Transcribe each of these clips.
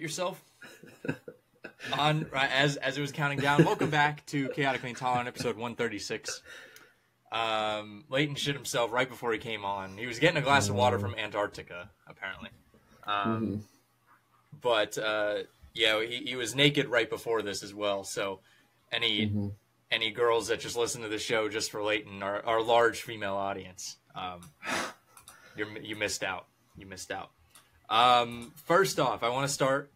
yourself? On right, as as it was counting down. Welcome back to Chaotically Intolerant, episode one thirty six. Um, Leighton shit himself right before he came on. He was getting a glass of water from Antarctica, apparently. Um, but uh, yeah, he, he was naked right before this as well. So any any girls that just listen to the show just for Leighton, our, our large female audience, um, you're, you missed out. You missed out. Um, first off, I want to start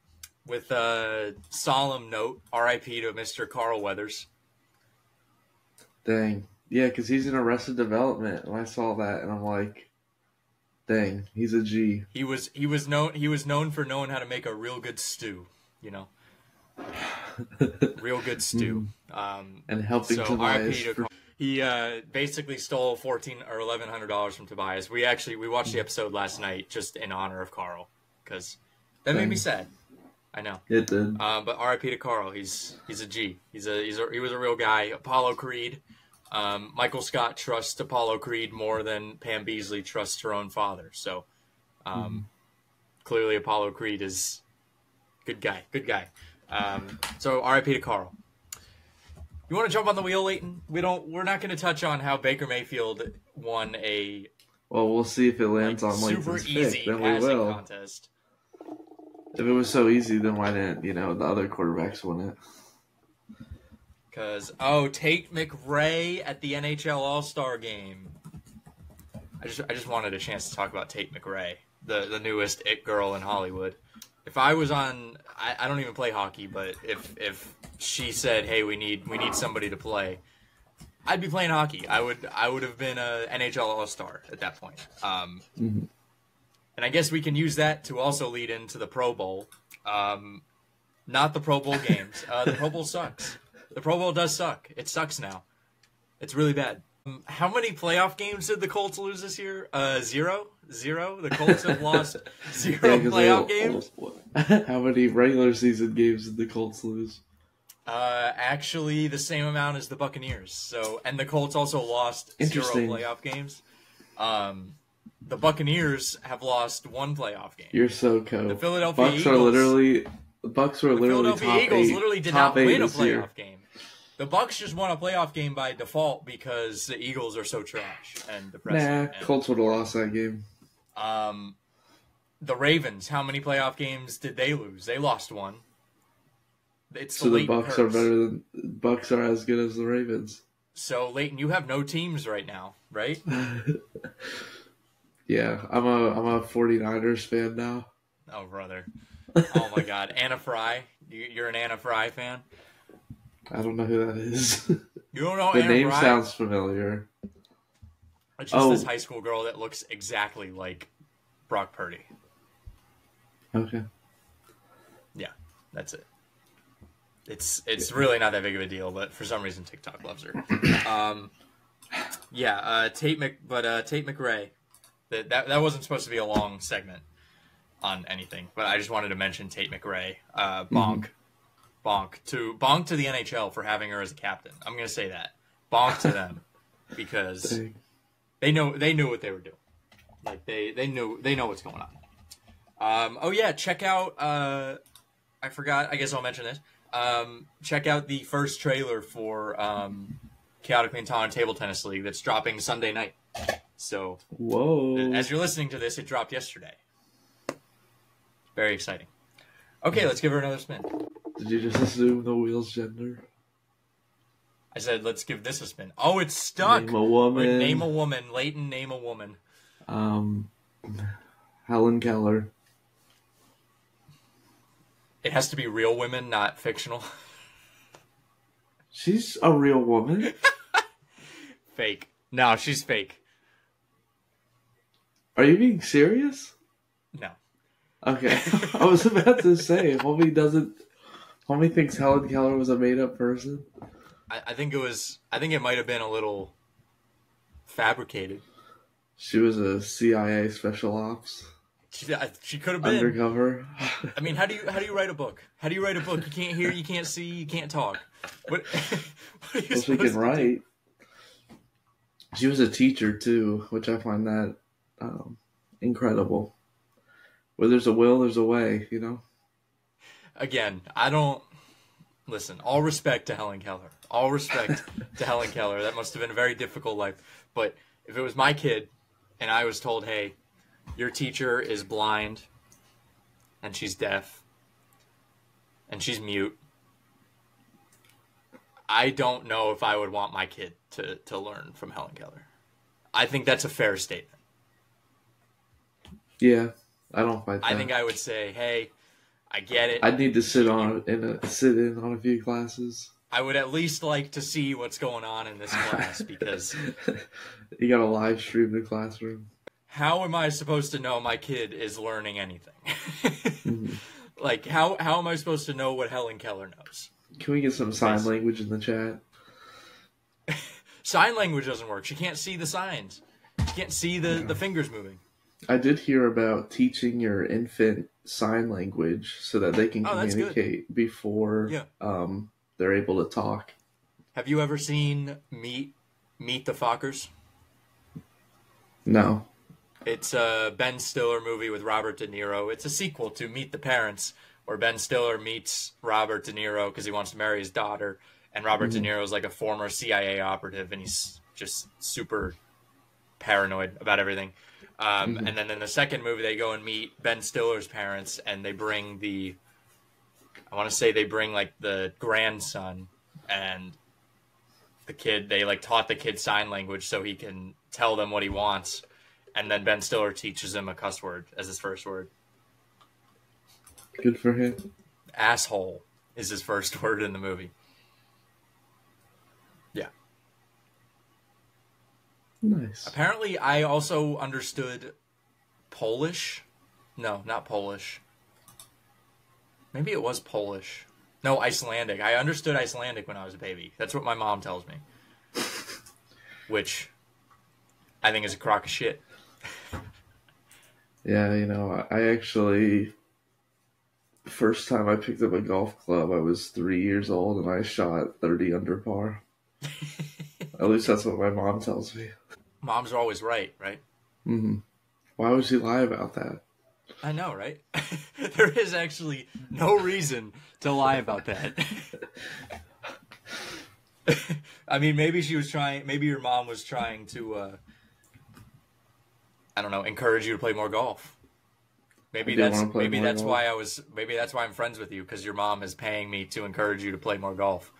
with a solemn note. R.I.P. to Mr. Carl Weathers. Dang. Yeah, because he's in Arrested Development, and I saw that, and I'm like, dang, he's a G. He was he was known he was known for knowing how to make a real good stew. You know, real good stew. Um, and helping so Tobias. RIP to Carl. He uh, basically stole fourteen or eleven hundred dollars from Tobias. We actually we watched the episode last night just in honor of Carl because that made me sad. I know. It did. Uh, but R.I.P. to Carl. He's he's a G. He's a he's a he was a real guy. Apollo Creed. Um, Michael Scott trusts Apollo Creed more than Pam Beesly trusts her own father. So um, clearly, Apollo Creed is good guy. Good guy. Um, so R.I.P. to Carl. You want to jump on the wheel, Leighton? We don't. We're not going to touch on how Baker Mayfield won a Well, we'll see if it like, lands on super Leighton's easy pick. Then we will. contest. If it was so easy, then why didn't you know the other quarterbacks win it? Cause oh, Tate McRae at the NHL All Star Game. I just I just wanted a chance to talk about Tate McRae, the the newest it girl in Hollywood. If I was on, I, I don't even play hockey, but if if she said, "Hey, we need we need somebody to play," I'd be playing hockey. I would I would have been a NHL All Star at that point. Um, Mhm. And I guess we can use that to also lead into the Pro Bowl. Um, not the Pro Bowl games. Uh, the Pro Bowl sucks. The Pro Bowl does suck. It sucks now. It's really bad. Um, how many playoff games did the Colts lose this year? Uh, zero, zero. The Colts have lost zero Yeah, they playoff games. How many regular season games did the Colts lose? Uh, actually, the same amount as the Buccaneers. So, and the Colts also lost zero playoff games. Um, the Buccaneers have lost one playoff game. You're so cool. The Philadelphia Bucks are literally the Bucks were The literally Philadelphia Eagles eight, literally did not win a this year. playoff game. The Bucs just won a playoff game by default because the Eagles are so trash and Nah. And, Colts would have lost that game. Um, the Ravens, how many playoff games did they lose? They lost one. It's So the Bucs are better than Bucs are as good as the Ravens. So Leighton, you have no teams right now, right? yeah, I'm a I'm a 49ers fan now. Oh brother. Oh my God, Anna Fry. You, you're an Anna Fry fan. I don't know who that is. You don't know the Anna name Fry? sounds familiar. It's just Oh. this high school girl that looks exactly like Brock Purdy. Okay. Yeah, that's it. It's it's really not that big of a deal, but for some reason TikTok loves her. Um, yeah, uh, Tate Mc, but uh, Tate McRae, that, that that wasn't supposed to be a long segment on anything, but I just wanted to mention Tate McRae, uh, bonk, bonk to bonk to the NHL for having her as a captain. I'm gonna say that bonk to them because Dang. They know they knew what they were doing. Like they they knew they know what's going on. Um, oh yeah, check out. Uh, I forgot. I guess I'll mention this. Um, check out the first trailer for um, Chaotically Intolerant Table Tennis League that's dropping Sunday night. So Whoa. as you're listening to this, it dropped yesterday. Very exciting. Okay, let's give her another spin. Did you just assume the wheel's gender? I said, let's give this a spin. Oh, it's stuck. Name a Wait, woman. name a woman. Leighton, name a woman. um, Helen Keller. It has to be real women, not fictional. She's a real woman. fake. No, she's fake. Are you being serious? No. Okay. I was about to say, homie doesn't. Homie thinks Helen Keller was a made up person. I, I think it was. I think it might have been a little fabricated. She was a CIA special ops She, she could have been. undercover. I mean, how do you how do you write a book? How do you write a book? You can't hear, you can't see, you can't talk. What? what well, she can to do? write. She was a teacher too, which I find that um, incredible. Where there's a will, there's a way. You know. again, I don't listen. All respect to Helen Keller. All respect to Helen Keller. That must have been a very difficult life. But if it was my kid, and I was told, "Hey, your teacher is blind, and she's deaf, and she's mute," I don't know if I would want my kid to to learn from Helen Keller. I think that's a fair statement. Yeah, I don't fight that. I think I would say, "Hey, I get it. I'd need to sit on in a sit in on a few classes. I would at least like to see what's going on in this class because You got to live stream in the classroom. how am I supposed to know my kid is learning anything? Mhm. like how how am I supposed to know what Helen Keller knows? Can we get some sign language in the chat? Sign language doesn't work. She can't see the signs. She can't see the, the fingers moving. I did hear about teaching your infant sign language so that they can Oh, communicate before Yeah. um, they're able to talk. Have you ever seen Meet Meet the Fockers? No. It's a Ben Stiller movie with Robert De Niro. It's a sequel to Meet the Parents, where Ben Stiller meets Robert De Niro because he wants to marry his daughter, and Robert De Niro is like a former CIA operative, and he's just super paranoid about everything. Um, And then in the second movie, they go and meet Ben Stiller's parents, and they bring the, I want to say they bring like the grandson, and the kid. They like taught the kid sign language so he can tell them what he wants and then Ben Stiller teaches him a cuss word as his first word. Good for him. Asshole is his first word in the movie. Yeah. Nice. Apparently, I also understood Polish. No, not Polish. Maybe it was Polish. No, Icelandic. I understood Icelandic when I was a baby. That's what my mom tells me. Which I think is a crock of shit. Yeah, you know, I actually first time I picked up a golf club, I was three years old and I shot thirty under par. At least that's what my mom tells me. Moms are always right, right? hmm Why would she lie about that? I know, right? there is actually no reason to lie about that. I mean, maybe she was trying. Maybe your mom was trying to. Uh, I don't know. Encourage you to play more golf. Maybe that's maybe that's golf. why I was. Maybe that's why I'm friends with you because your mom is paying me to encourage you to play more golf.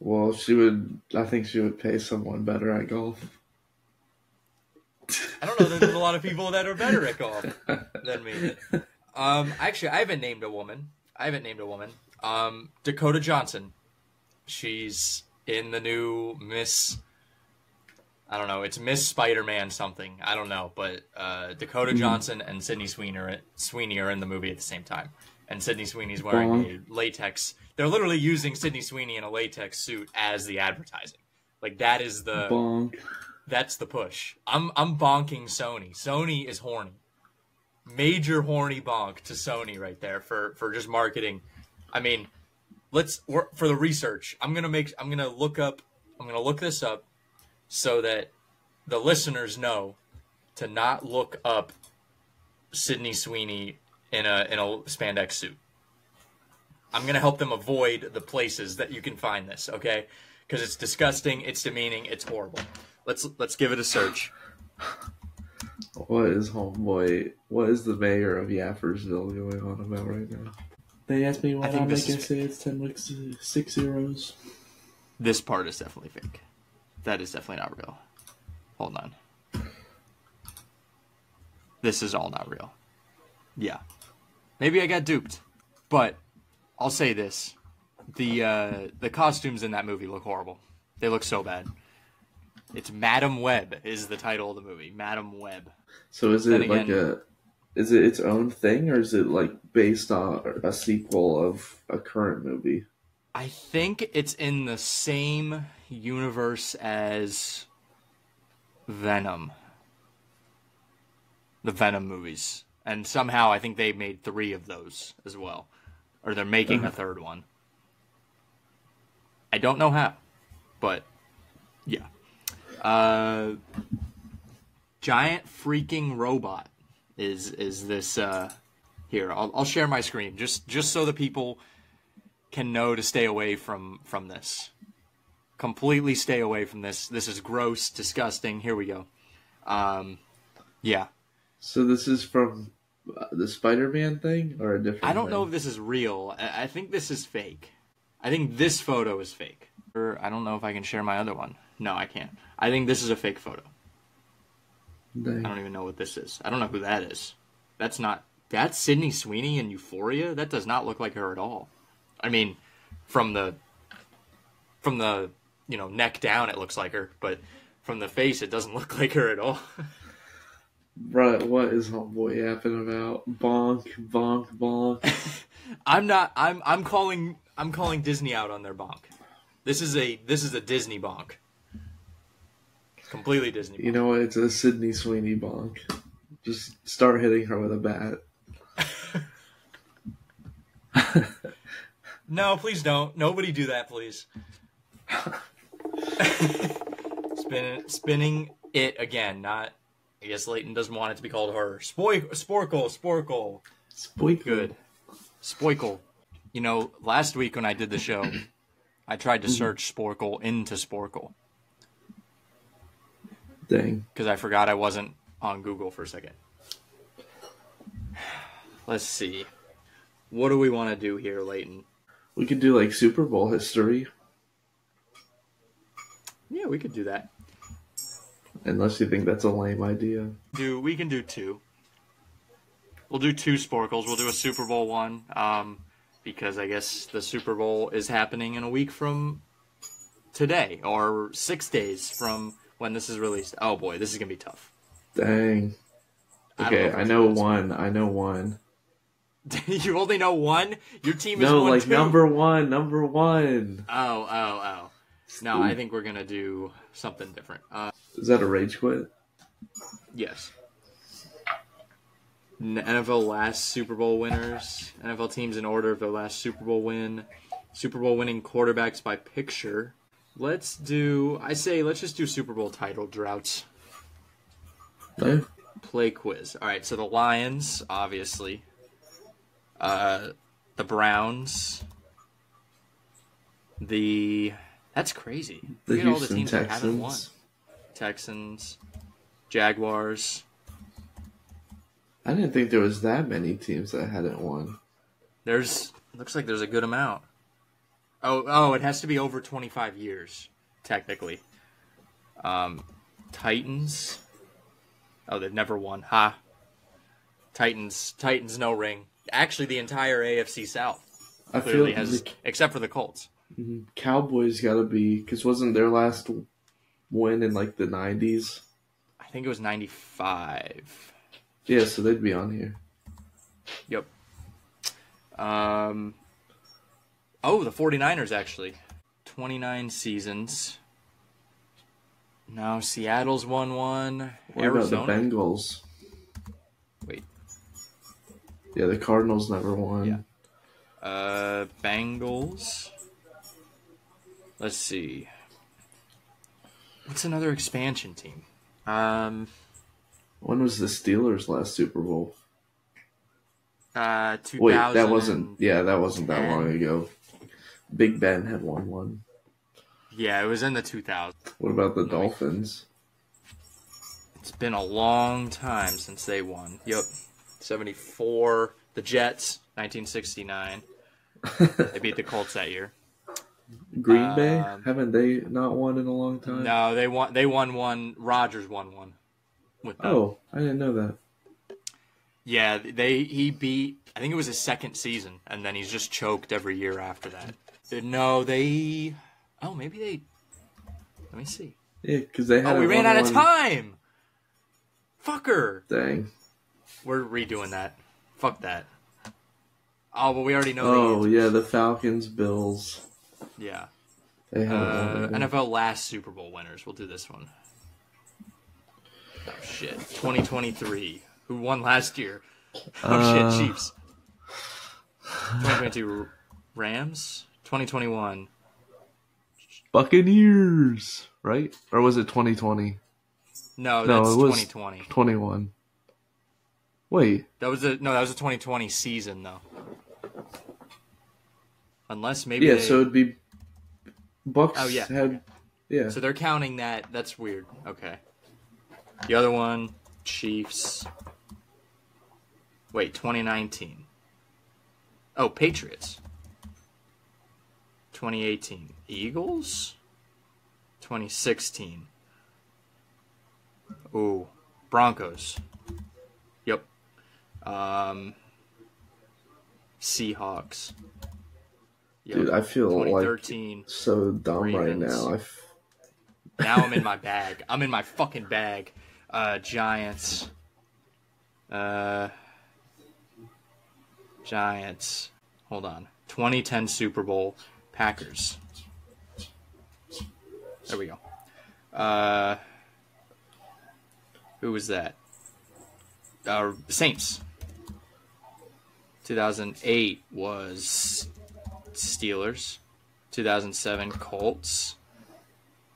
Well, she would. I think she would pay someone better at golf. I don't know. There's a lot of people that are better at golf than me. Um, actually, I haven't named a woman. I haven't named a woman. Um, Dakota Johnson. She's in the new Miss. I don't know. It's Miss Spider-Man something. I don't know, but uh, Dakota Johnson and Sydney Sweeney are, Sweeney are in the movie at the same time, and Sydney Sweeney's wearing a latex. They're literally using Sydney Sweeney in a latex suit as the advertising. Like that is the Bonk. That's the push. I'm I'm bonking Sony. Sony is horny. Major horny bonk to Sony right there for for just marketing. I mean, let's work for the research. I'm gonna make. I'm gonna look up. I'm gonna look this up so that the listeners know to not look up Sydney Sweeney in a in a spandex suit. I'm gonna help them avoid the places that you can find this. Okay, because it's disgusting. It's demeaning. It's horrible. Let's let's give it a search. What is homeboy? What is the mayor of Yaffersville going on about right now? They asked me I why think I this make is- I say it's ten like six zeros. This part is definitely fake. That is definitely not real. Hold on. This is all not real. Yeah. Maybe I got duped. But I'll say this. The uh the costumes in that movie look horrible. They look so bad. It's Madame Web is the title of the movie. Madame Web. So is it like a? Is it its own thing, or is it like based on a sequel of a current movie? I think it's in the same universe as Venom. The Venom movies. And somehow I think they made three of those as well. Or they're making a uh-huh. third one. I don't know how. But yeah. Uh Giant freaking robot is is this uh Here, I'll, I'll share my screen just just so the people can know to stay away from from this. Completely stay away from this. This is gross, disgusting. Here we go. Um, yeah, So this is from uh, the Spider-Man thing or a different? I don't know if this is real. I, I think this is fake. I think this photo is fake. Or I don't know if I can share my other one. No, I can't. I think this is a fake photo. Dang. I don't even know what this is. I don't know who that is. That's not. That's Sydney Sweeney in Euphoria. That does not look like her at all. I mean, from the from the you know neck down, it looks like her, but from the face, it doesn't look like her at all. Right, what is homeboy yapping about? Bonk, bonk, bonk. I'm not. I'm. I'm calling. I'm calling Disney out on their bonk. This is a. This is a Disney bonk. Completely Disney. You know what? It's a Sydney Sweeney bonk. Just start hitting her with a bat. No, please don't. Nobody do that, please. spinning, spinning it again. Not. I guess Leighton doesn't want it to be called her. Spoy, sporkle, sporkle. Spoik. Good. Spoikle. You know, last week when I did the show, I tried to mm-hmm. search Sporcle into Sporcle Dang. because I forgot I wasn't on Google for a second. Let's see. What do we want to do here, Leighton? We could do like Super Bowl history, Yeah, we could do that. unless you think that's a lame idea. Do we can do two. We'll do two Sporcles. We'll do a Super Bowl one, um, because I guess the Super Bowl is happening in a week from today, or six days from when this is released. Oh boy, this is gonna be tough. Dang. I Okay, if I know one. I know one. you only know one. Your team is No, one like two. number one, number one. Oh, oh, oh. No, I think we're gonna do something different. Uh, Is that a rage quit? yes. NFL last Super Bowl winners. NFL teams in order of their last Super Bowl win. Super Bowl winning quarterbacks by picture. Let's do. I say let's just do Super Bowl title droughts. No. Play quiz. All right. So the Lions, obviously. Uh, the Browns. The that's crazy. The Look at all the Houston teams that haven't won. Texans. Texans, Jaguars. I didn't think there was that many teams that hadn't won. There's looks like there's a good amount. Oh, oh, it has to be over 25 years technically. Um, Titans. Oh, they've never won. Ha. Titans. Titans no ring. Actually, the entire AFC South I clearly like has, the except for the Colts. Cowboys got to be because wasn't their last win in like the '90s? I think it was 95. Yeah, so they'd be on here. Yep. Um. Oh, the 49ers actually. 29 seasons. Now Seattle's won one. What Arizona. about the Bengals? Wait. Yeah, the Cardinals never won. Yeah. Uh, Bengals. Let's see. What's another expansion team? Um, When was the Steelers' last Super Bowl? uh, 2000. Wait, that wasn't. Yeah, that wasn't that long ago. Big Ben had won one. Yeah, it was in the 2000s. What about the Dolphins? It's been a long time since they won. Yep. 74. The Jets, 1969. They beat the Colts that year. Green Bay Um, haven't they not won in a long time? No, they won. They won one. Rogers won one. With them. Oh, I didn't know that. Yeah, they he beat. I think it was his second season, and then he's just choked every year after that. No, they. Oh, maybe they. Let me see. Yeah, because they had. Oh, we ran out of time. Fucker. Dang. We're redoing that. Fuck that. Oh, but we already know. Oh yeah, the Falcons, Bills. yeah. They haven't Uh. NFL last Super Bowl winners. We'll do this one. Oh shit. 2023. Who won last year? Oh Uh, shit, Chiefs. 2022 Rams. 2021. Buccaneers, right? Or was it 2020? No, No, that's it was- 2020. 21. Wait, That was a no. That was a 2020 season though. Unless maybe yeah, they- so it'd be Bucs Oh, yeah. had yeah. So they're counting that. That's weird. Okay. The other one, Chiefs. Wait, 2019. Oh, Patriots. 2018. Eagles. 2016. Ooh, Broncos. Yep. Um, Seahawks. Yep. Dude, I feel like 2013. so dumb right now. Now I'm in my bag. I'm in my fucking bag. Uh, Giants. Uh, Giants. Hold on. 2010 Super Bowl. Packers. There we go. Uh, who was that? Uh, Saints. 2008 was Steelers. 2007 Colts.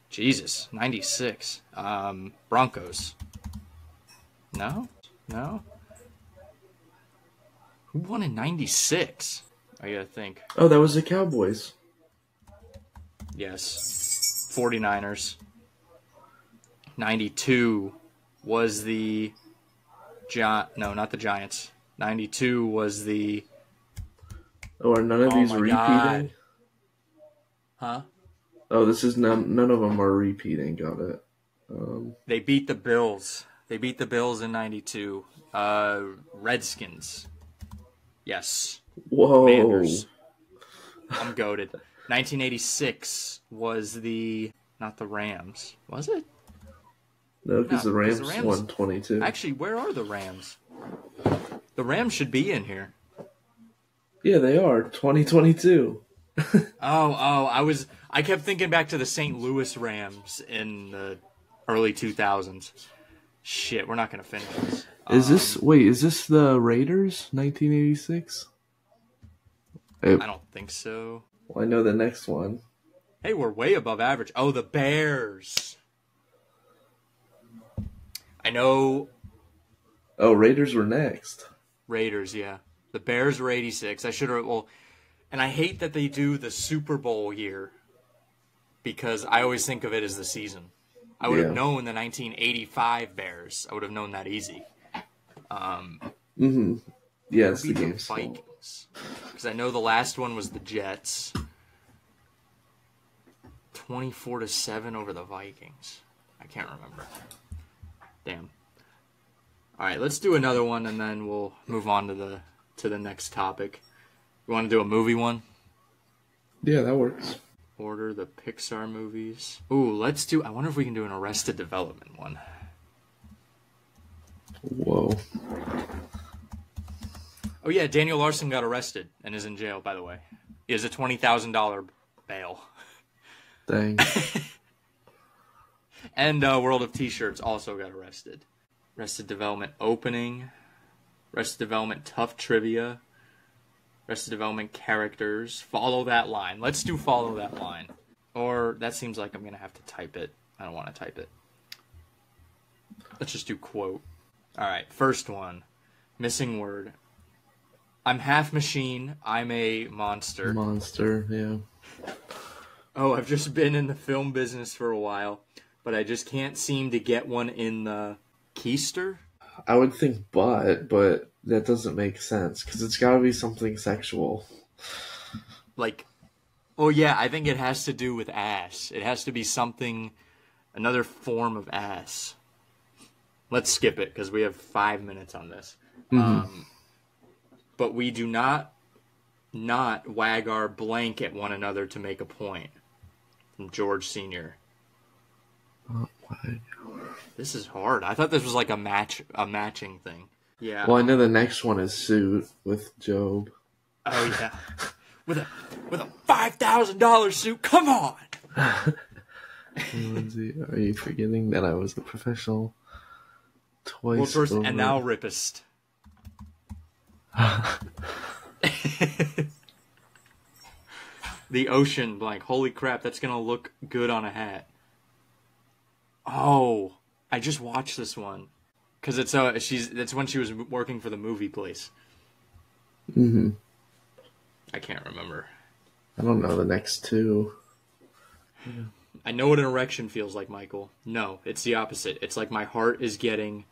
Jesus, 96. Um, Broncos. No? No? Who won in 96? I gotta think. oh, that was the Cowboys. Yes. 49ers. 92 was the Gi- no, not the Giants. 92 was the Oh, are none of Oh these repeating? God. huh? Oh, this is none. None of them are repeating. Got it. Um, They beat the Bills. They beat the Bills in 92. Uh Redskins. Yes. whoa. Commanders. I'm goaded. 1986 was the not the Rams. Was it? No, because No, the Rams, the Rams- won twenty-two. Actually, where are the Rams? The Rams should be in here. yeah, they are twenty twenty-two. Oh, oh, I was I kept thinking back to the St. Louis Rams in the early 2000s. Shit, we're not going to finish this. Is Um, this wait? Is this the Raiders? Nineteen eighty-six. I don't think so. Well, I know the next one. Hey, we're way above average. Oh, the Bears. I know Oh, Raiders were next. Raiders, yeah. The Bears were 86. I should have, well, and I hate that they do the Super Bowl year because I always think of it as the season. I would have known the 1985 Bears. I would have known that easy. Um, Mm-hmm. Yeah, it's the game. still. Because I know the last one was the Jets. 24 to 7 over the Vikings. I can't remember. Damn. All right, let's do another one and then we'll move on to the to the next topic. You want to do a movie one? Yeah, that works. Order the Pixar movies. Ooh, let's do I wonder if we can do an Arrested Development one. Whoa. Oh yeah, Daniel Larson got arrested and is in jail by the way. He has a $20,000 bail. Dang. And uh, World of T-shirts also got arrested. Arrested Development opening. Arrested Development tough trivia. Arrested Development characters. Follow that line. Let's do follow that line. Or that seems like I'm gonna have to type it. I don't want to type it. Let's just do quote. All right, first one. Missing word. I'm half machine. I'm a monster. Monster. Yeah. Oh, I've just been in the film business for a while, but I just can't seem to get one in the keister. I would think butt, but that doesn't make sense because it's got to be something sexual. Like, oh yeah, I think it has to do with ass. It has to be something, another form of ass. Let's skip it because we have five minutes on this. Um, but we do not not wag our blank at one another to make a point. From George Senior. This is hard. I thought this was like a match, a matching thing. Yeah. Well, I know the next one is suit with Gob. Oh yeah. With a with a five thousand dollar suit. Come on. Lindsay, are you forgetting that I was a professional twice? Well, first and now ripest. the ocean blank. Holy crap, that's gonna look good on a hat. Oh, I just watched this one. because it's uh she's that's when she was working for the movie place. Mm-hmm. I can't remember. I don't know the next two. I know what an erection feels like, Michael. No, it's the opposite. It's like my heart is getting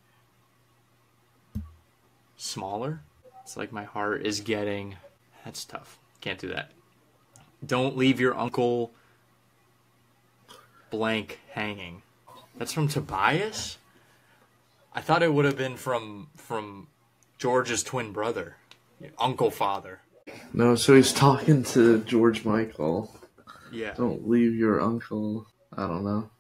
smaller. It's like my heart is getting. That's tough. Can't do that. Don't leave your uncle blank hanging. That's from Tobias. I thought it would have been from from George's twin brother, uncle father. No, so he's talking to George Michael. Yeah. Don't leave your uncle. I don't know.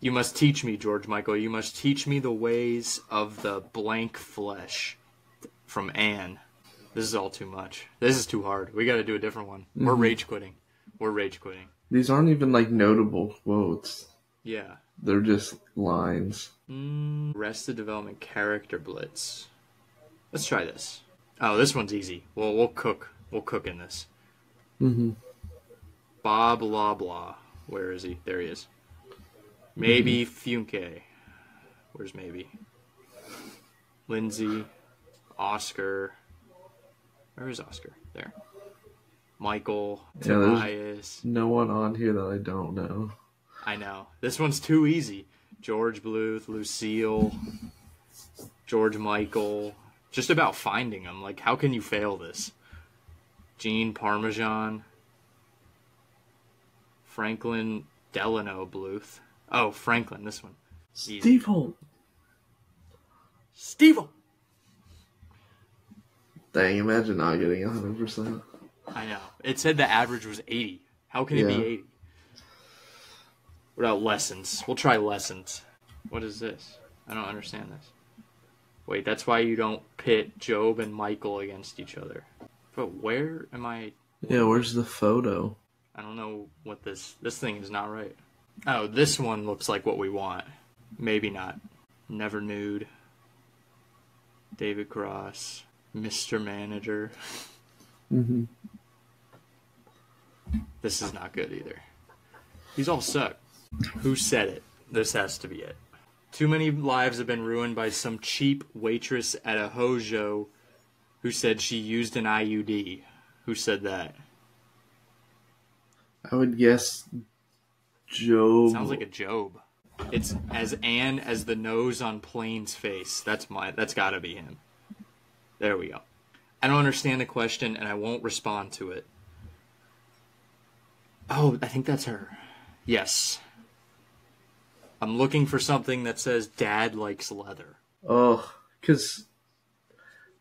You must teach me, George Michael. You must teach me the ways of the blank flesh. From Ann. This is all too much. This is too hard. We got to do a different one. We're rage quitting. We're rage quitting. These aren't even like notable quotes. Yeah. They're just lines. Mm, Arrested Development Character Blitz. Let's try this. Oh, this one's easy. Well, we'll cook. We'll cook in this. Mm-hmm. Bob Loblaw. Where is he? There he is. Maeby Funke. Where's Maeby? Lindsay. Oscar. Where is Oscar? There. Michael. Yeah, Tobias. No one on here that I don't know. I know. This one's too easy. George Bluth, Lucille, George Michael. Just about finding them. Like, how can you fail this? Gene Parmesan. Franklin Delano Bluth. Oh, Franklin, this one. Steve Holt. Steve. Dang, imagine not getting 100%. I know. It said the average was 80. How can it Yeah. be 80? What about lessons? We'll try lessons. What is this? I don't understand this. Wait, that's why you don't pit Gob and Michael against each other. But where am I? Yeah, where's the photo? I don't know what this. This thing is not right. Oh, this one looks like what we want. Maybe not. Never nude. David Cross. Mr. Manager. Mm-hmm. This is not good either. These all suck. Who said it? This has to be it. Too many lives have been ruined by some cheap waitress at a hojo who said she used an IUD. Who said that? I would guess Gob. Sounds like a Gob. It's as Ann as the nose on Plain's face. That's my. That's got to be him. There we go. I don't understand the question, and I won't respond to it. Oh, I think that's her. Yes. I'm looking for something that says "Dad likes leather." Oh, because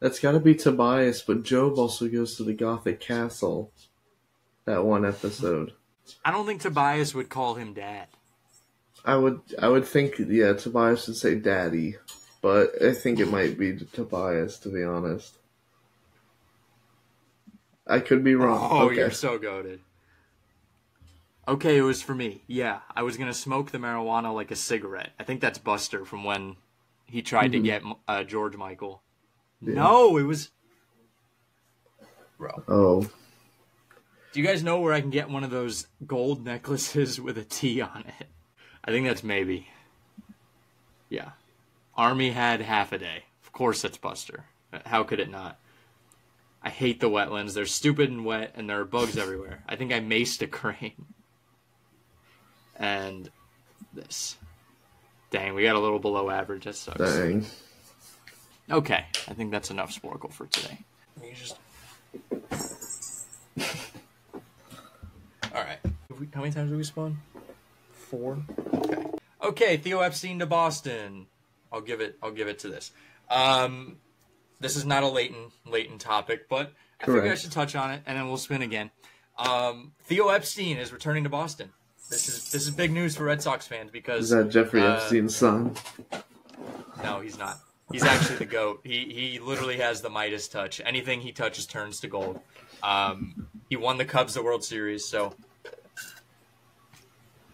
that's got to be Tobias, but Gob also goes to the Gothic castle. That one episode. I don't think Tobias would call him Dad. I would, I would think, yeah, Tobias would say "daddy," but I think it might be Tobias, to be honest. I could be wrong. Oh, okay. you're so goaded. Okay, it was for me. Yeah, I was gonna smoke the marijuana like a cigarette. I think that's Buster from when he tried to get uh, George Michael. No, it was. Bro, Oh, do you guys know where I can get one of those gold necklaces with a T on it? I think that's maybe. Yeah, Army had half a day. Of course, that's Buster. How could it not? I hate the wetlands. They're stupid and wet, and there are bugs everywhere. I think I maced a crane. And this. Dang, we got a little below average. That sucks. dang. Okay, I think that's enough Sporcle for today. You just. All right. Have we- How many times have we spawn? Four. Okay. Okay. Theo Epstein to Boston. I'll give it. I'll give it to this. Um, this is not a latent Leighton topic, but I figured I should touch on it, and then we'll spin again. Um, Theo Epstein is returning to Boston. This is this is big news for Red Sox fans because Is that Jeffrey uh, Epstein's son? no, he's not. He's actually the goat. He he literally has the Midas touch. Anything he touches turns to gold. Um, he won the Cubs the World Series, so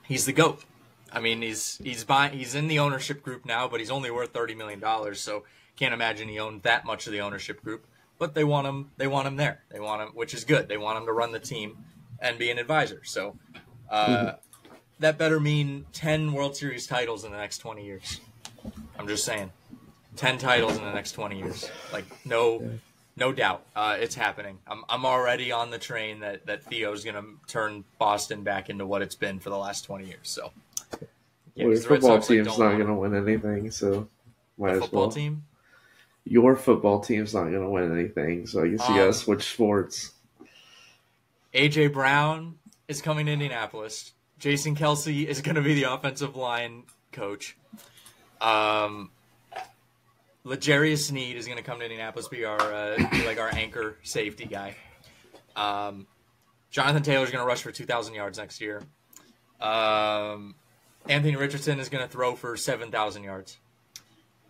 he's the goat. I mean, he's he's buying. He's in the ownership group now, but he's only worth thirty million dollars. So can't imagine he owned that much of the ownership group. But they want him. They want him there. They want him, which is good. They want him to run the team and be an advisor. So uh, that better mean ten World Series titles in the next twenty years. I'm just saying, ten titles in the next 20 years. Like no, no doubt, uh, it's happening. I'm I'm already on the train that that Theo's gonna turn Boston back into what it's been for the last 20 years. So. Yeah, well, your football team's like, not going to win anything, so might as football well. team. Your football team's not going to win anything, so I guess you um, got to switch sports. AJ Brown is coming to Indianapolis. Jason Kelce is going to be the offensive line coach. Um, L'Jarius Sneed is going to come to Indianapolis, be our uh, be like our anchor safety guy. Um, Jonathan Taylor is going to rush for 2,000 yards next year. Um, Anthony Richardson is going to throw for 7,000 yards.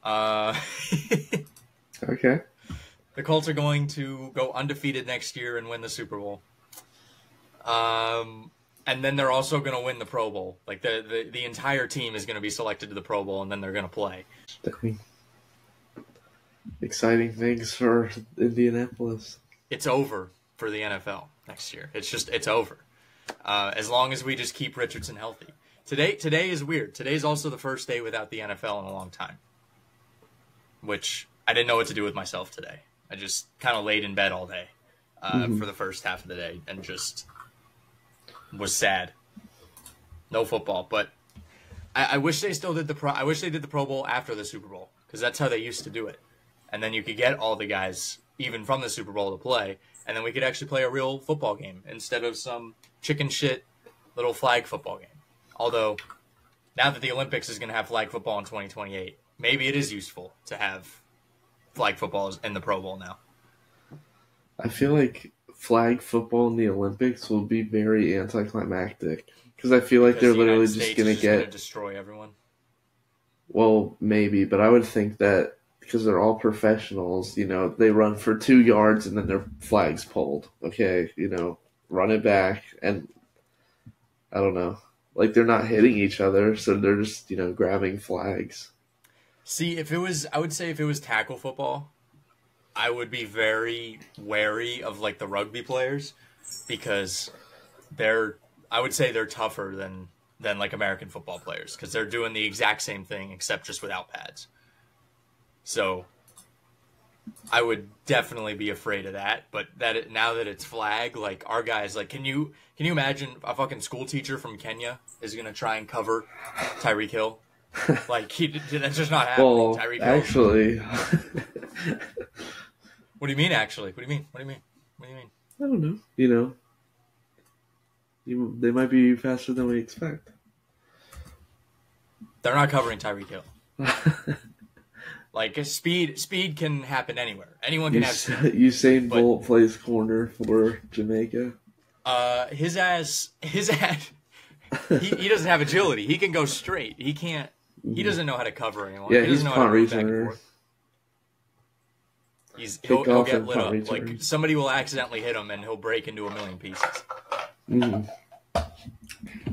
Uh, okay. The Colts are going to go undefeated next year and win the Super Bowl. Um, and then they're also going to win the Pro Bowl. Like the, the, the entire team is going to be selected to the Pro Bowl, and then they're going to play. Exciting things for Indianapolis. It's over for the NFL next year. It's just it's over. Uh, as long as we just keep Richardson healthy. Today today is weird. Today's also the first day without the NFL in a long time. Which I didn't know what to do with myself today. I just kind of laid in bed all day uh, mm-hmm. for the first half of the day and just was sad. No football, but I, I wish they still did the pro. I wish they did the Pro Bowl after the Super Bowl because that's how they used to do it, and then you could get all the guys even from the Super Bowl to play, and then we could actually play a real football game instead of some chicken shit little flag football game. Although, now that the Olympics is going to have flag football in 2028, maybe it is useful to have flag football in the Pro Bowl now. I feel like flag football in the Olympics will be very anticlimactic because I feel like because they're the literally just going to get destroy everyone. Well, maybe, but I would think that because they're all professionals, you know, they run for two yards and then their flag's pulled. Okay, you know, run it back, and I don't know like they're not hitting each other, so they're just you know grabbing flags. See, if it was, I would say if it was tackle football, I would be very wary of like the rugby players because they're, I would say they're tougher than than like American football players because they're doing the exact same thing except just without pads. So I would definitely be afraid of that. But that it, now that it's flag, like our guys, like can you can you imagine a fucking school teacher from Kenya is gonna try and cover Tyreek Hill? like he that's just not happening. Well, Tyreek actually, what do you mean? Actually, what do you mean? What do you mean? What do you mean? I don't know. You know, you, they might be faster than we expect. They're not covering Tyreek Hill. Like speed, speed can happen anywhere. Anyone can you, have speed. Usain Bolt plays corner for Jamaica. Uh, his ass, his ass. he, he doesn't have agility. He can go straight. He can't. He mm-hmm. doesn't know how to cover anyone. Yeah, he he's punt returner. He's he'll, he'll get lit up. Like somebody will accidentally hit him and he'll break into a million pieces. Mm.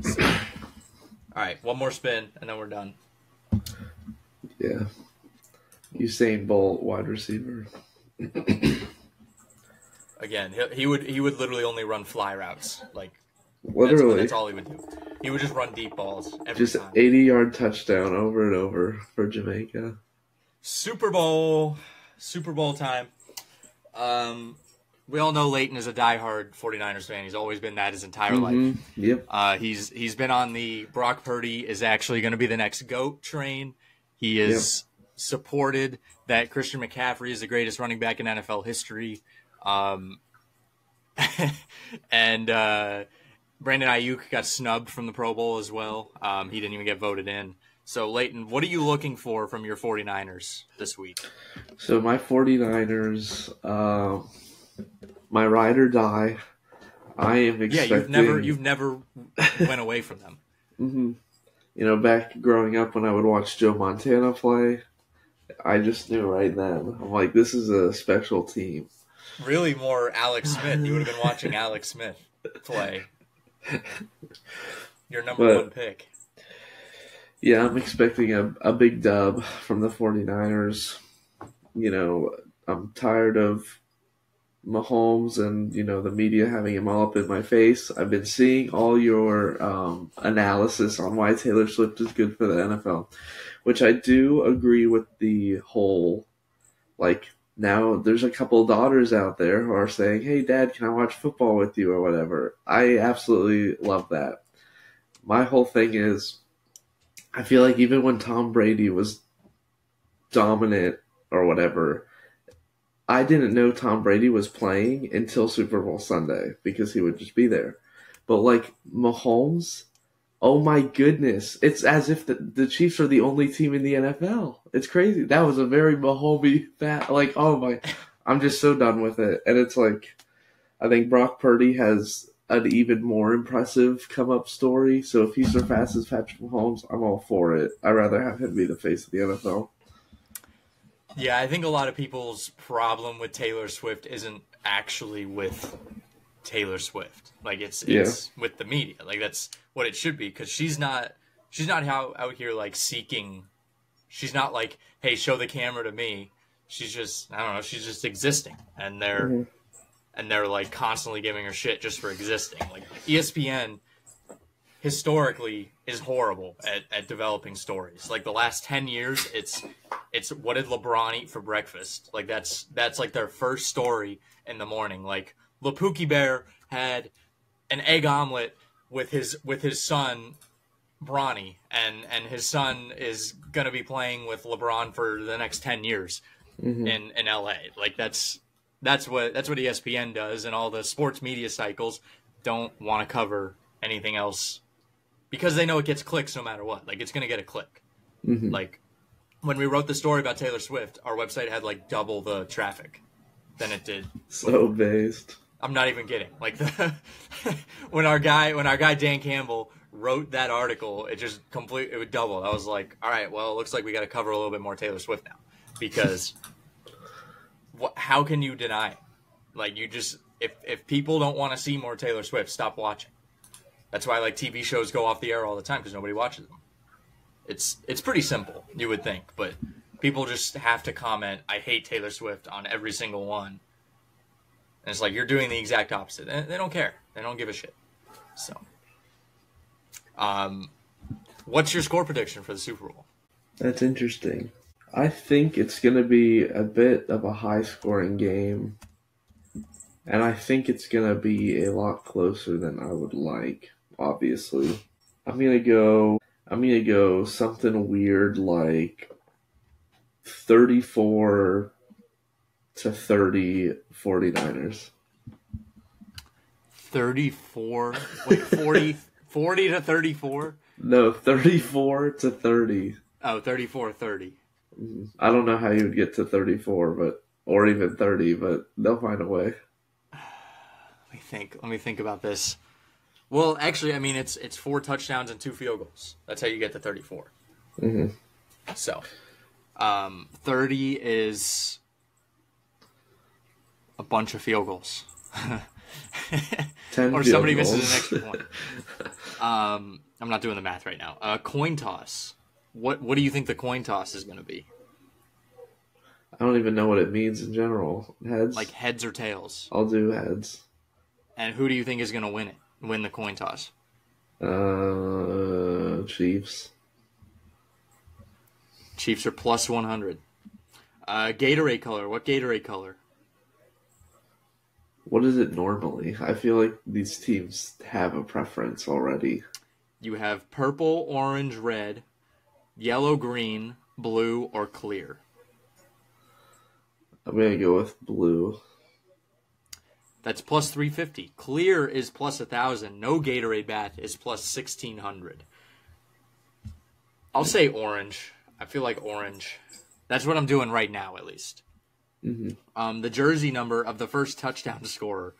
So, all right, one more spin and then we're done. Yeah. Usain Bolt, wide receiver. Again, he, he would he would literally only run fly routes, like literally. That's, that's all he would do. He would just run deep balls every just time. eighty yard touchdown over and over for Jamaica. Super Bowl, Super Bowl time. Um, we all know Leighton is a diehard 49ers fan. He's always been that his entire mm-hmm. life. Yep. Uh, he's he's been on the Brock Purdy is actually going to be the next goat train. He is supported that Christian McCaffrey is the greatest running back in NFL history. Um, and uh, Brandon Aiyuk got snubbed from the Pro Bowl as well. Um, he didn't even get voted in. So, Leighton, what are you looking for from your 49ers this week? So, my 49ers, uh, my ride or die, I am expecting. Yeah, you've never, you've never went away from them. mm-hmm. You know, back growing up when I would watch Joe Montana play, I just knew right then. I'm like, this is a special team. Really, more Alex Smith. You would have been watching Alex Smith play. Your number but, one pick. Yeah, I'm expecting a, a big dub from the 49ers. You know, I'm tired of Mahomes and you know the media having him all up in my face. I've been seeing all your um, analysis on why Taylor Swift is good for the NFL, which I do agree with the whole. Like now, there's a couple daughters out there who are saying, "Hey, Dad, can I watch football with you or whatever?" I absolutely love that. My whole thing is, I feel like even when Tom Brady was dominant or whatever I didn't know Tom Brady was playing until Super Bowl Sunday because he would just be there. But like Mahomes, oh my goodness, it's as if the, the Chiefs are the only team in the NFL. It's crazy. That was a very Mahomes fat. Like oh my, I'm just so done with it. And it's like, I think Brock Purdy has an even more impressive come up story. So if he surpasses Patrick Mahomes, I'm all for it. I'd rather have him be the face of the NFL. Yeah, I think a lot of people's problem with Taylor Swift isn't actually with Taylor Swift. Like it's it's with the media. Like that's what it should be because she's not she's not out out here like seeking. She's not like, hey, show the camera to me. She's just I don't know. She's just existing, and they're mm-hmm. and they're like constantly giving her shit just for existing. Like ESPN historically is horrible at, at developing stories. Like the last ten years, it's it's what did LeBron eat for breakfast? Like that's that's like their first story in the morning. Like LaPookie Bear had an egg omelet with his with his son Bronny, and and his son is gonna be playing with LeBron for the next ten years mm-hmm. in in LA. Like that's that's what that's what ESPN does, and all the sports media cycles don't want to cover anything else because they know it gets clicks no matter what. Like it's gonna get a click. Mm-hmm. Like when we wrote the story about Taylor Swift, our website had like double the traffic than it did. So based. I'm not even kidding. Like the when our guy when our guy Dan Campbell wrote that article, it just complete it would double. I was like, all right, well, it looks like we got to cover a little bit more Taylor Swift now because what, how can you deny it? Like you just if if people don't want to see more Taylor Swift, stop watching. That's why like TV shows go off the air all the time because nobody watches them. It's it's pretty simple, you would think, but people just have to comment, "I hate Taylor Swift" on every single one. And it's like you're doing the exact opposite. They don't care. They don't give a shit. So, um, what's your score prediction for the Super Bowl? That's interesting. I think it's going to be a bit of a high scoring game. And I think it's going to be a lot closer than I would like obviously. I'm gonna go. I'm gonna go something weird like 34 to 30 49ers. 34 wait 40 40 to 34 no 34 to 30 oh 34 30 mm-hmm. i don't know how you would get to 34 but or even 30 but they'll find a way. Let me think let me think about this well, actually, I mean it's it's four touchdowns and two field goals. That's how you get to 34. Mm-hmm. So, um, 30 is a bunch of field goals. or somebody goals. misses an extra point. um, I'm not doing the math right now. Uh, coin toss. What what do you think the coin toss is going to be? I don't even know what it means in general. Heads, like heads or tails. I'll do heads. And who do you think is going to win it? Win the coin toss? Uh, Chiefs. Chiefs are plus 100. Uh, Gatorade color. What Gatorade color? What is it normally? I feel like these teams have a preference already. You have purple, orange, red, yellow, green, blue, or clear. I'm going to go with blue. That's plus 350. Clear is plus 1,000. No Gatorade bath is plus 1,600. I'll say orange. I feel like orange. That's what I'm doing right now, at least. Mm-hmm. Um, the jersey number of the first touchdown scorer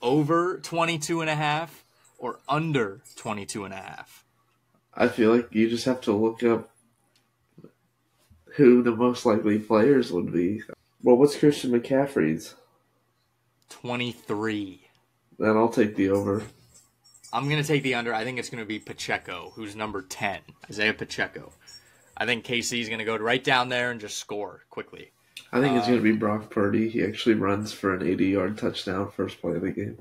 over 22 and a half or under 22 and a half. I feel like you just have to look up who the most likely players would be. Well, what's Christian McCaffrey's? 23. Then I'll take the over. I'm going to take the under. I think it's going to be Pacheco, who's number 10. Isaiah Pacheco. I think KC is going to go right down there and just score quickly. I think it's going to be Um, Brock Purdy. He actually runs for an 80 yard touchdown first play of the game.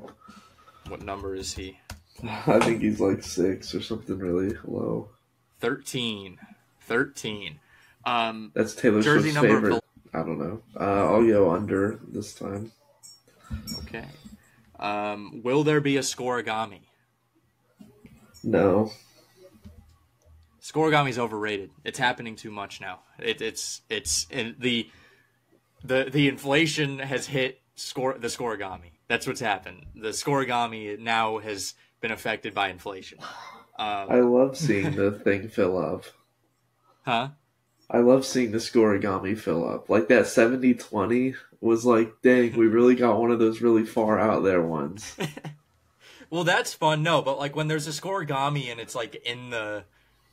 What number is he? I think he's like six or something really low. 13. 13. Um, That's Taylor Jersey Swift's number of favorite. I don't know. Uh, I'll go under this time. Okay. Um, will there be a scorigami? No. Scorigami's overrated. It's happening too much now. It, it's it's the the the inflation has hit score the scorigami. That's what's happened. The scorigami now has been affected by inflation. Um, I love seeing the thing fill up. huh? I love seeing the scorigami fill up. Like that 70 20 was like, dang, we really got one of those really far out there ones. Well, that's fun. No, but like when there's a scorigami and it's like in the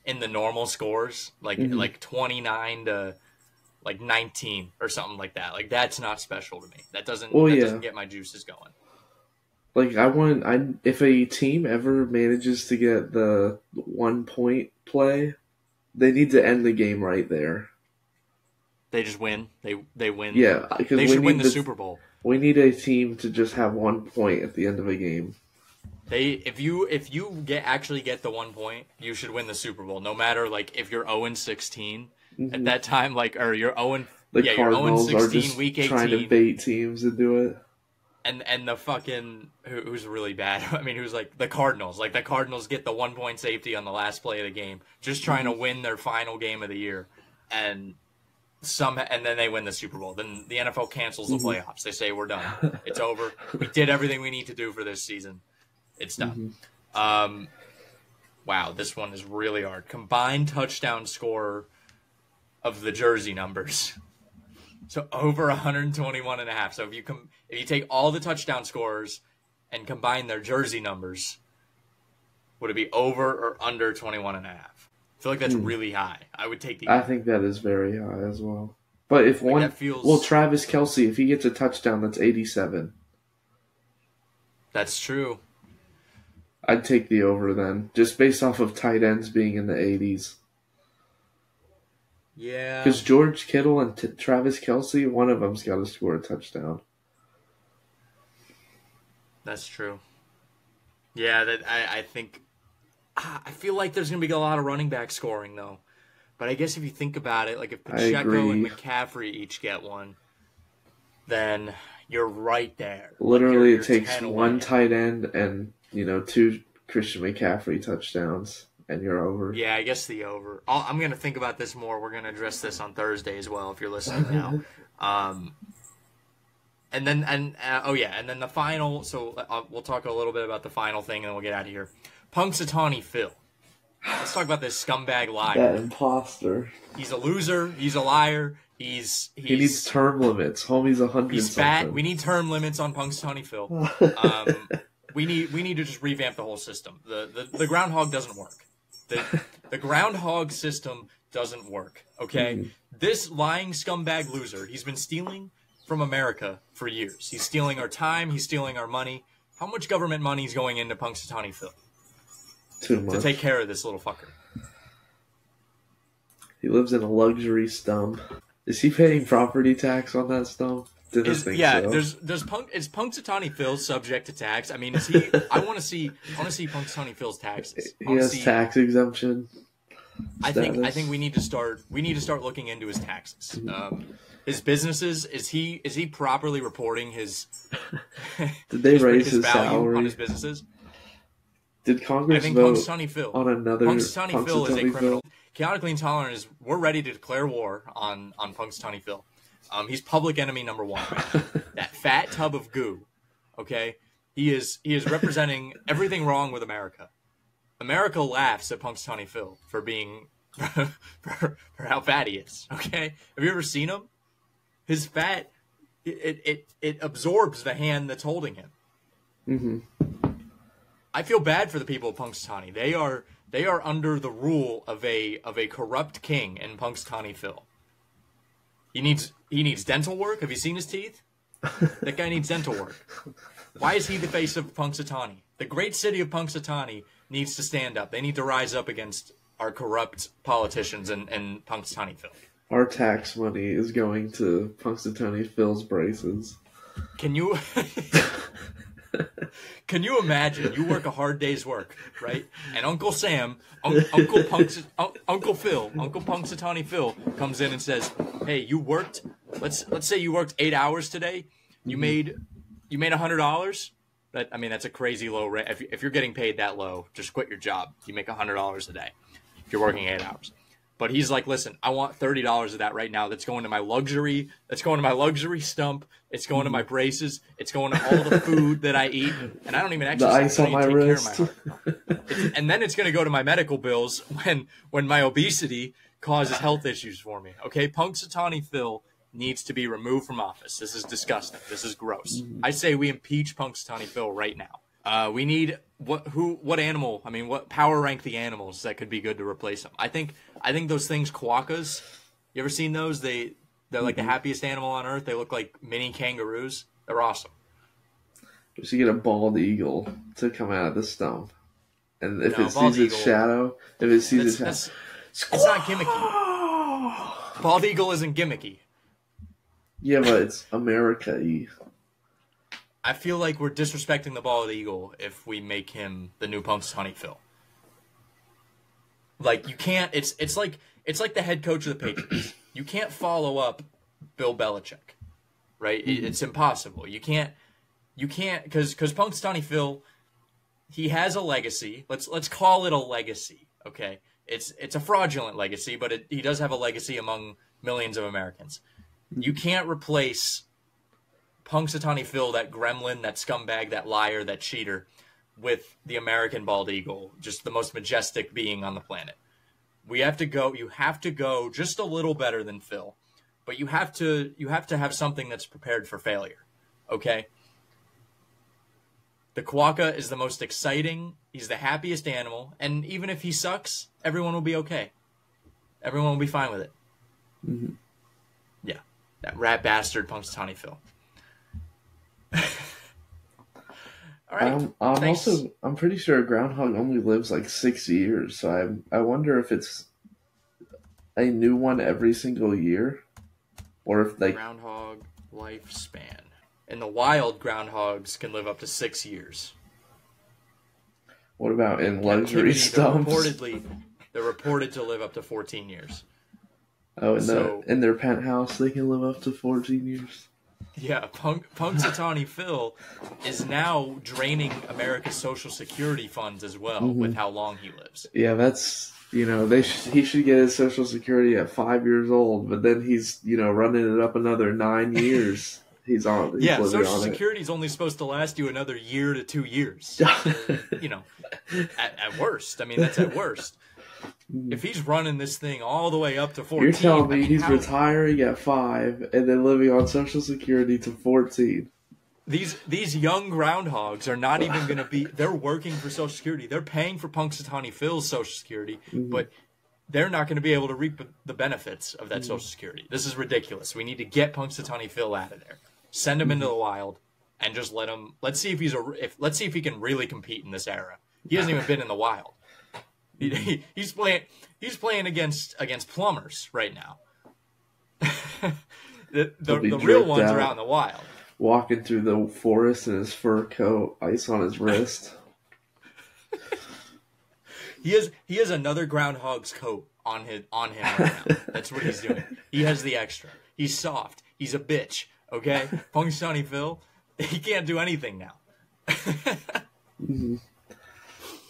in the normal scores, like Mhm. like twenty nine to like nineteen or something like that. Like that's not special to me. That doesn't Well, that yeah. doesn't get my juices going. Like I want, I if a team ever manages to get the one point play, they need to end the game right there. They just win. They they win. Yeah, because they should win the this- Super Bowl. We need a team to just have one point at the end of a game. They if you if you get actually get the one point, you should win the Super Bowl. No matter like if you're 0 16 at Mhm. that time, like or you're 0 The yeah, you're 0 Cardinals are 16 just week trying to 18 bait teams into it. And and the fucking who, who's really bad. I mean, who's like the Cardinals. Like the Cardinals get the one point safety on the last play of the game, just trying Mm-hmm. to win their final game of the year, and some and then they win the Super Bowl. Then the NFL cancels the Mhm. playoffs. They say we're done. It's over. We did everything we need to do for this season. It's done. Mhm. Um, wow, this one is really hard. Combined touchdown score of the jersey numbers. So over 121 and a half. So if you com- if you take all the touchdown scores and combine their jersey numbers, would it be over or under 21 and a half? I feel like that's Hmm. really high. I would take the I think that is very high as well. But if Like, one, feels- well, Travis Kelce, if he gets a touchdown, that's eighty-seven. That's true. I'd take the over then, just based off of tight ends being in the eighties. Yeah. Because George Kittle and t- Travis Kelce, one of them's got to score a touchdown. That's true. Yeah, that I, I think ah, I feel like there's gonna be a lot of running back scoring though. But I guess if you think about it, like if Pacheco and. McCaffrey each get one, then you're right there. Like, Literally, you're- it you're takes one away. tight end and you know two Christian McCaffrey touchdowns, and you're over. Yeah, I guess the over. I'll, I'm gonna think about this more. We're gonna address this on Thursday as well. If you're listening now, um, and then and uh, oh yeah, and then the final. So uh, we'll talk a little bit about the final thing, and then we'll get out of here. Punxsutawney Phil. Let's talk about this scumbag liar. That imposter. He's a loser. He's a liar. He's he's He needs term limits. Homie's a hundred. he's fat. something. We need term limits on Punxsutawney Phil. Um, we need we need to just revamp the whole system. The the, the groundhog doesn't work. The the groundhog system doesn't work. Okay, mm-hmm. this lying scumbag loser. He's been stealing from America for years. He's stealing our time. He's stealing our money. How much government money is going into Punxsutawney Phil Too to take care of this little fucker? He lives in a luxury stump. Is he paying property tax on that stump? Is, yeah, so. there's there's Punk is Punxsutawney Phil subject to tax? I mean, is he? I want to see I want to see Punxsutawney Phil's taxes. He has see- tax exemption. I think I think we need to start we need to start looking into his taxes. Um, his businesses is he is he properly reporting his Did they his, raise his his value salary? on his businesses? Did I Congress think vote Punxsutawney Phil on another Punxsutawney Phil is a Punxsutawney criminal. Chaotically intolerant is we're ready to declare war on on Punxsutawney Phil. Um, he's public enemy number one. that fat tub of goo. Okay, he is he is representing everything wrong with America. America laughs at Punxsutawney Phil for being for, for how fat he is. Okay, have you ever seen him? His fat it it it absorbs the hand that's holding him. hmm I feel bad for the people of Punxsutawney. They are they are under the rule of a of a corrupt king in Punxsutawney Phil. He needs he needs dental work. Have you seen his teeth? that guy needs dental work. Why is he the face of Punxsutawney? The great city of Punxsutawney needs to stand up. They need to rise up against our corrupt politicians and, in Punxsutawney Phil. our tax money is going to Punxsutawney Phil's braces. Can you Can you imagine you work a hard day's work, right? And Uncle Sam, un- Uncle Punks, un- Uncle Phil, Uncle Punxsutawney Phil comes in and says, "Hey, you worked. Let's let's say you worked eight hours today. You mm-hmm. made you made a hundred dollars. That I mean, that's a crazy low rate. If, if you're getting paid that low, just quit your job. You make a hundred dollars a day if you're working eight hours. But he's like, listen, I want thirty dollars of that right now. That's going to my luxury. That's going to my luxury stump. It's going to my braces. It's going to all the food that I eat, and I don't even The exercise. ice on my take wrist. care of my and then it's going to go to my medical bills when when my obesity causes health issues for me. Okay, Punxsutawney Phil needs to be removed from office. This is disgusting. This is gross. I say we impeach Punxsutawney Phil right now. Uh, we need what who what animal? I mean, what power rank the animals that could be good to replace them? I think I think those things quokkas. You ever seen those? They they're like the mm-hmm. happiest animal on earth. They look like mini kangaroos. They're awesome. We should get a bald eagle to come out of the stump. And if No, it sees its shadow, if it sees its shadow, that's it's not gimmicky. Bald eagle isn't gimmicky. yeah, but it's America y. I feel like we're disrespecting the bald eagle if we make him the new Punxsutawney Phil. Like you can't. It's it's like it's like the head coach of the Patriots. You can't follow up Bill Belichick, right? It- It's impossible. You can't. You can't because because Punxsutawney Phil, he has a legacy. Let's let's call it a legacy. Okay, it's it's a fraudulent legacy, but it, he does have a legacy among millions of Americans. You can't replace Punxsutawney Phil, that gremlin, that scumbag, that liar, that cheater, with the American bald eagle, just the most majestic being on the planet. We have to go. You have to go just a little better than Phil, but you have to you have to have something that's prepared for failure. Okay. The quokka is the most exciting. He's the happiest animal, and even if he sucks, everyone will be okay. Everyone will be fine with it. Mm-hmm. Yeah, that rat bastard Punxsutawney Phil. All right. Um, I'm, I'm thanks. also I'm pretty sure a groundhog only lives like six years, so I I wonder if it's a new one every single year, or if like groundhog lifespan. In the wild, groundhogs can live up to six years. what about in luxury Captivity, they're stumps? Reportedly, they're reported to live up to 14 years. Oh, in so- the in their penthouse they can live up to fourteen years. Yeah, Punk, Punxsutawney Phil is now draining America's Social Security funds as well Mm-hmm. with how long he lives. Yeah, that's you know they sh- he should get his social security at five years old, but then he's you know running it up another nine years. He's on. He's yeah, Social Security is only supposed to last you another year to two years. you know, at, at worst. I mean, that's at worst. If he's running this thing all the way up to 14, You're telling I me mean, he's retiring at five and then living on social security to fourteen? these these young groundhogs are not even going to be. They're working for Social Security. They're paying for Punxsutawney Phil's Social Security, Mm-hmm. but they're not going to be able to reap the benefits of Mm-hmm. that Social Security. This is ridiculous. We need to get Punxsutawney Phil out of there. Send him into Mm-hmm. the wild and just let him. Let's see if he's a. If let's see if he can really compete in this era. He hasn't even been in the wild. He, he- he's playing. He's playing against against plumbers right now. the the, the real ones are out. out in the wild. Walking through the forest in his fur coat, ice on his wrist. He has he has another groundhog's coat on his on him right now. That's what he's doing. He has the extra. He's soft. He's a bitch. Okay, Punxsutawney Phil. He can't do anything now. Mm-hmm.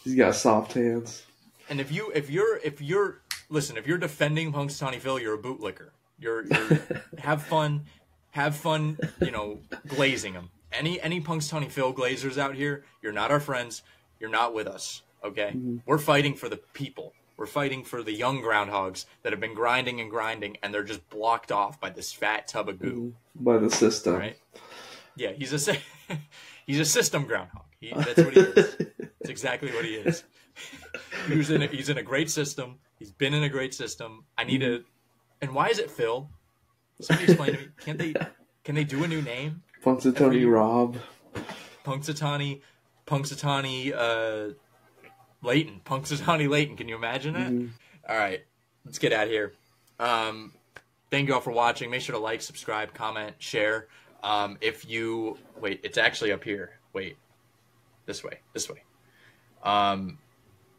He's got soft hands. And if you if you're if you're listen, if you're defending Punxsutawney Phil, you're a bootlicker. You're, you're have fun, have fun. You know, glazing them. Any any Punk's Punxsutawney Phil glazers out here, you're not our friends. You're not with us. Okay, mm-hmm. we're fighting for the people. We're fighting for the young groundhogs that have been grinding and grinding, and they're just blocked off by this fat tub of goo. Mm-hmm. by the system. Right? Yeah, he's a he's a system groundhog. He, that's what he is. It's exactly what he is. He's in a, he's in a great system. He's been in a great system. I need a. And why is it Phil? Somebody explain to me. Can't they? Can they do a new name? Punxsutawney Every- Rob. Punxsutawney, Punxsutawney, uh, Leighton, Punxsutawney Leighton. Can you imagine that? All right, let's get out of here. Um, thank you all for watching. Make sure to like, subscribe, comment, share. Um, if you wait, it's actually up here. Wait, this way, this way. Um,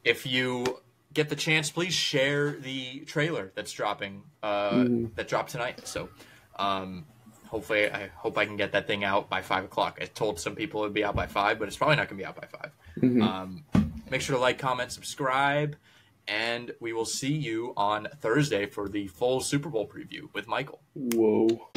if you get the chance, please share the trailer that's dropping uh, Mhm. that dropped tonight. So, um, hopefully, I hope I can get that thing out by five o'clock. I told some people it'd be out by five, but it's probably not gonna be out by 5 Mhm. Um, make sure to like, comment, subscribe, and we will see you on Thursday for the full Super Bowl preview with Michael. Whoa.